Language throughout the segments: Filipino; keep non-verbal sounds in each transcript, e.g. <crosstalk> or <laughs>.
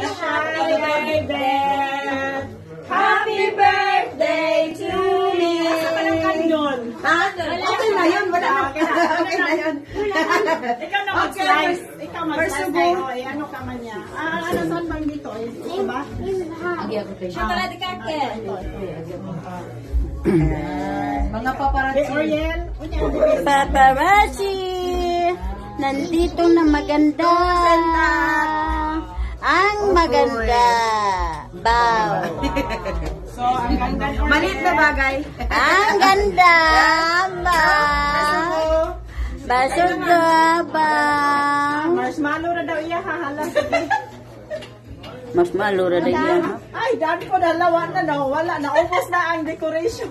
Happy birthday! Happy birthday to me! Asa ka ng kanyon? Ha? Okay na yun. Wala na. Okay na yun. Ikaw na mag-slice. Ikaw mag-slice. Eh, ano ka man niya? Ah, ano saan bang dito? Eh, Ito ba? Chocolate cake. Mga Eh, paparazzi. Oriel. Unya, Paparazzi! Nandito na maganda! Ang maganda! Bow! <laughs> So, ang ganda Maliit na bagay. Ang ganda! Bow! Basuga! Bow! Marshmallow na daw iya, hahala. Mas malura na yan. Ay, dami ko dalawa na no. Wala na. Ubus na ang decoration.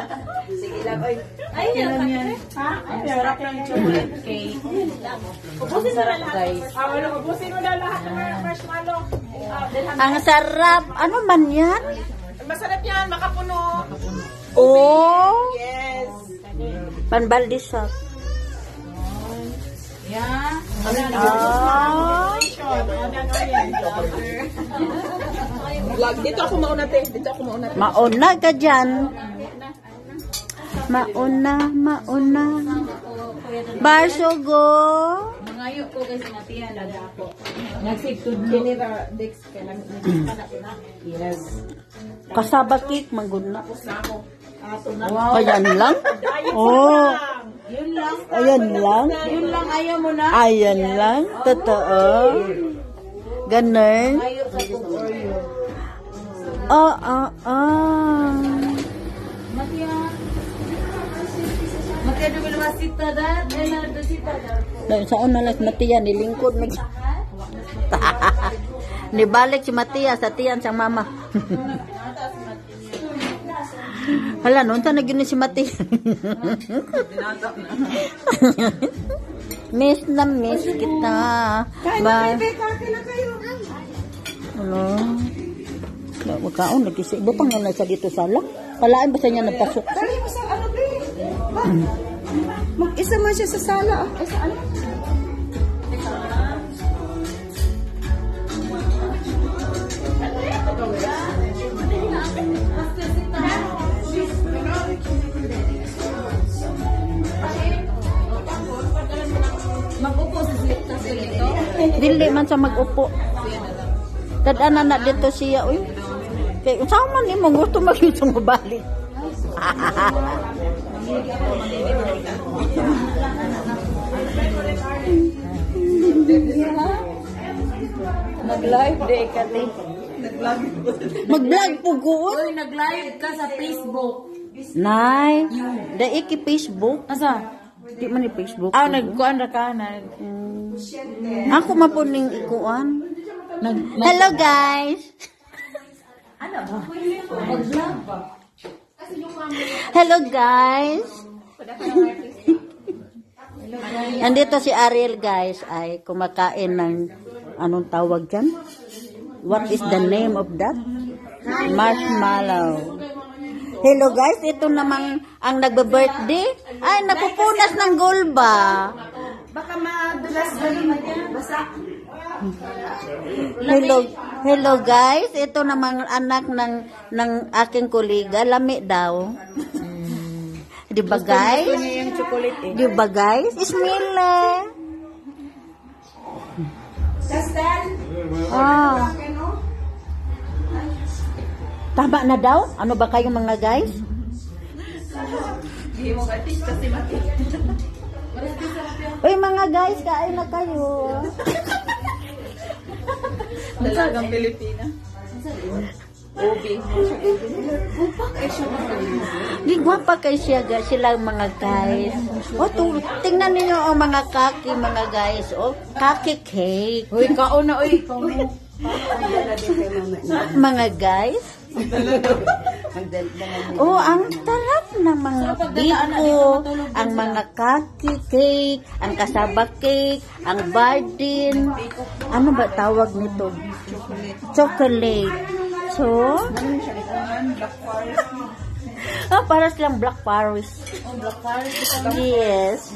<laughs> Sige lang. Oy. Ay, ha? Ay, sarap ng chocolate cake. Ubusin mo na lahat. Ah, wala. Ubusin mo na lahat ng marshmallow. Ah, Ang sarap! Ano man yan? Masarap yan. Makapuno. Oh! Yes. Panbaldisok. Yeah. Oh! Decoration. Ano ang Oriel? Vlog. Dito ako mauna, te. Dito ako mauna. te. Mauna ka dyan. Mauna, mauna. Barsogo. Mangayo ko guys na tiyan na ako. General Dix. Kailangan na. Yes. Kasaba cake, maguna. Tapos na. Wow. Ayan lang. Oh. lang. Yun lang. Ayan lang. Yun lang ayaw mo na. Ayan lang. Totoo. Ganun. Ayaw sa kong Oreo. Oh, oh, oh. Na. Dahil sa una lang si Matia, nilingkod. Mag... <laughs> Nibalik si Matia sa tiyan siyang mama. <laughs> Hala, noon sa naging si Matia. <laughs> miss na miss kita. Ba? Ano? Magkaon, nagkisi. Butang nga na siya dito sala. Palaan ba sa niya nagpasok? Dali mo sa ano be? Ba? Mag-isa man siya sa sala. Ay sa ano? Mag-upo sa slipta sila ito. Dili man sa mag-upo. Tadana na dito siya, uy. Kay unsa man ni mo gusto makita mo balik. Nag-live day ka din. Mag-vlog po ko. Uy, nag-live ka sa Facebook. Nay, da iki Facebook. Asa? Di man ni Facebook. Ah, nagkuan ra ka na. Ako mapuning ikuan. Hello guys. Mag-vlog ba? Hello guys. Andito si Ariel guys ay kumakain ng anong tawag dyan? What is the name of that? Marshmallow. Hello guys, ito namang ang nagbe-birthday. Ay, napupunas ng gulba. Baka madulas na Basa. Hello, hello guys. Ito namang anak ng ng aking kolega, lami daw. Di ba guys? Ito niya yung chocolate eh. Di ba guys? Ismile. Justin? Ah. Tama na daw? Ano ba kayo mga guys? Hindi mo kasi mati. <laughs> Uy mga guys, kain na kayo. Dalagang Pilipina. Ubi. Di gwapa kay siya guys, sila mga guys. O, tu, tingnan ninyo ang mga kaki mga guys. O, kaki cake. Uy, kaon na uy. Mga guys. Oh, ang tarap ng mga biko, ang mga kaki cake, ang kasaba cake, ang bardin. Ano ba tawag nito? Chocolate. So, <laughs> ah, para silang Black Paris. Oh, Black Paris. Yes.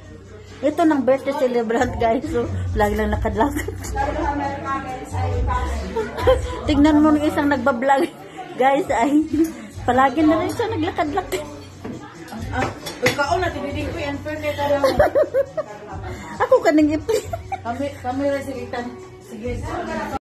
<laughs> Ito ng birthday celebrant guys. So, lagi lang nakadlakad. <laughs> Tignan mo ng isang nagbablog. Guys, ay palagi na rin siya naglakad-lakad. Ah, ikaw na, tinidig ko yan. <laughs> Ka lang. Ako kaning ipi. Kami, kami rin. Sige.